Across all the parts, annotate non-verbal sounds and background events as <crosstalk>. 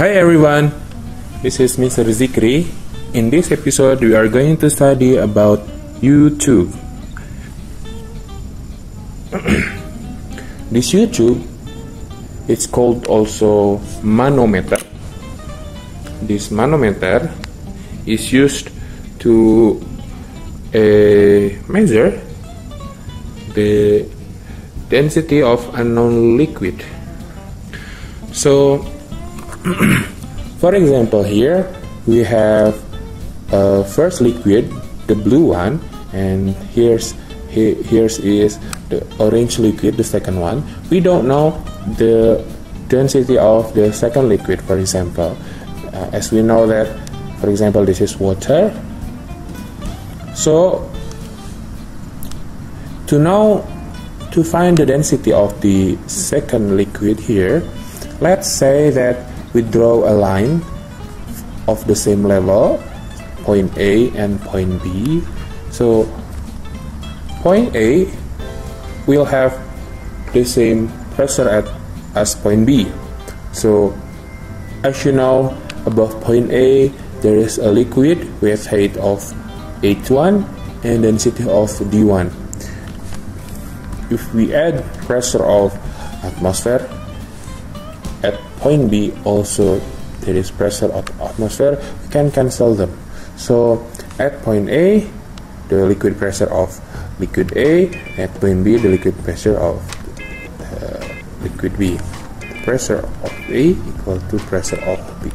Hi everyone, this is Mr. Zikri. In this episode, we are going to study about U-tube. <clears throat> this U-tube it's called also manometer. This manometer is used to uh, measure the density of unknown liquid. So, <clears throat> for example, here we have a first liquid, the blue one, and here's here's is the orange liquid, the second one. We don't know the density of the second liquid, for example. Uh, as we know that, for example, this is water. So, to know to find the density of the second liquid here, let's say that we draw a line of the same level, point A and point B. So point A will have the same pressure at as point B. So as you know, above point A there is a liquid with height of H1 and density of D1 if we add pressure of atmosphere at point B also there is pressure of atmosphere. We can cancel them. So at point A the liquid pressure of liquid A. At point B the liquid pressure of uh, liquid B. The pressure of A equal to pressure of B.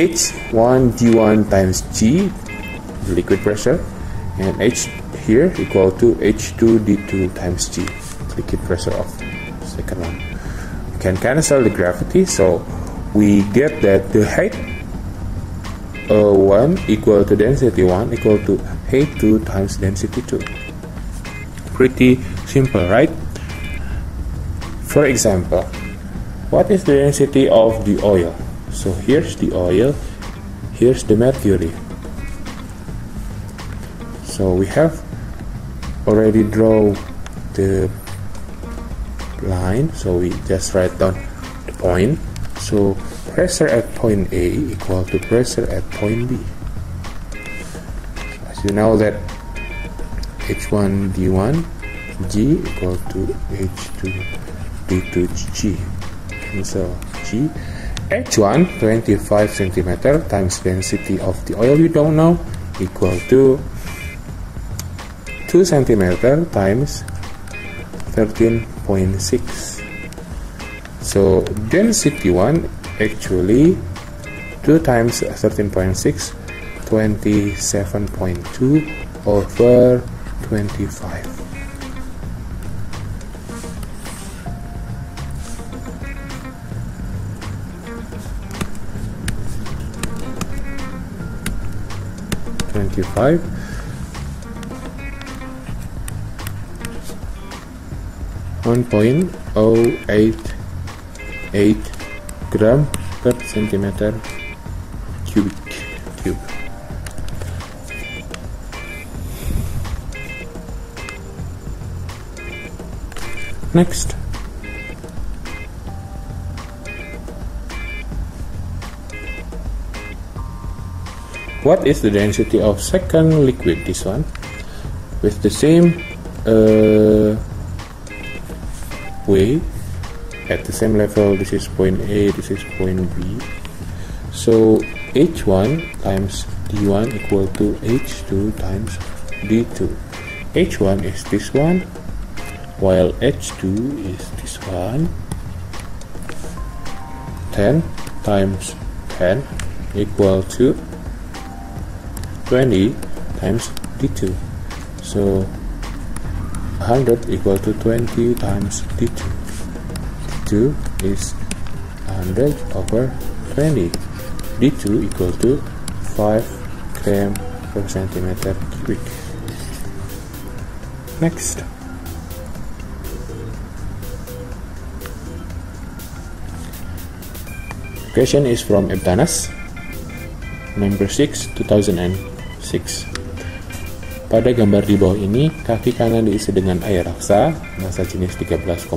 H1 G1 times G the liquid pressure. And H here equal to H2 D2 times G liquid pressure of second one can cancel the gravity so we get that the height uh, 1 equal to density 1 equal to height 2 times density 2 pretty simple right? For example what is the density of the oil? So here's the oil here's the mercury. So we have already draw the line. So we just write down the point. So pressure at point A equal to pressure at point B. As you know that H1 D1 G equal to H2 D2 G. And so G. H1 25 centimeter times density of the oil you don't know equal to 2 centimeter times 13.6 so density 1 actually 2 times 13.6 27.2 over 25 Twenty-five 1.088 gram per centimeter cubic cube. Next. What is the density of second liquid? This one with the same uh, at the same level this is point A this is point B. So H1 times D1 equal to H2 times D2 H1 is this one while H2 is this one. 10 times 10 equal to 20 times D2 so 100 equal to 20 times d2 d2 is 100 over 20 d2 equal to 5 gram per centimeter cubic next. Question is from Ebtanas number 6 2006 Pada gambar di bawah ini, kaki kanan diisi dengan air raksa, massa jenis 13,6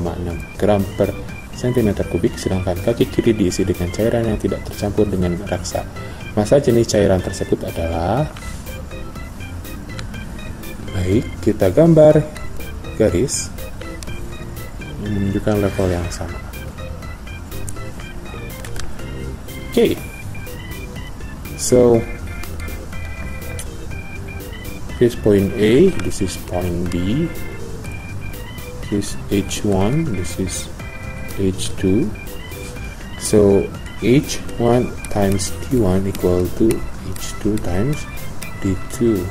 gram per cm kubik, sedangkan kaki kiri diisi dengan cairan yang tidak tercampur dengan raksa. Masa jenis cairan tersebut adalah Baik, kita gambar garis menunjukkan level yang sama. Oke, okay. so this point A, this is point B, this is H1, this is H2. So H1 times T1 equal to H2 times T2.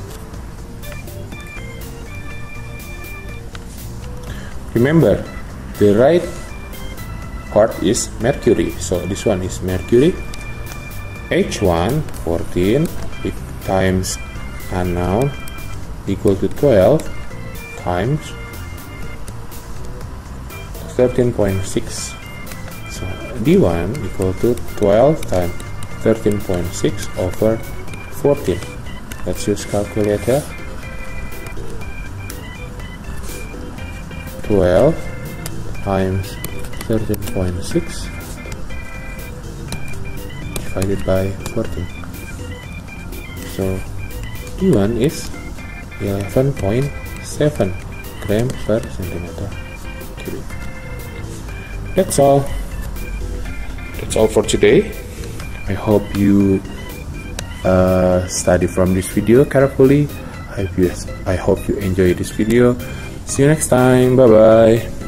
Remember, the right part is mercury. So this one is mercury. H1 14 times unknown equal to 12 times 13.6 so d1 equal to 12 times 13.6 over 14 let's use calculator. 12 times 13.6 divided by 14 so d1 is 11.7 gram per centimeter cube that's all. That's all for today. I hope you uh, study from this video carefully. I hope you, I hope you enjoy this video. See you next time. Bye bye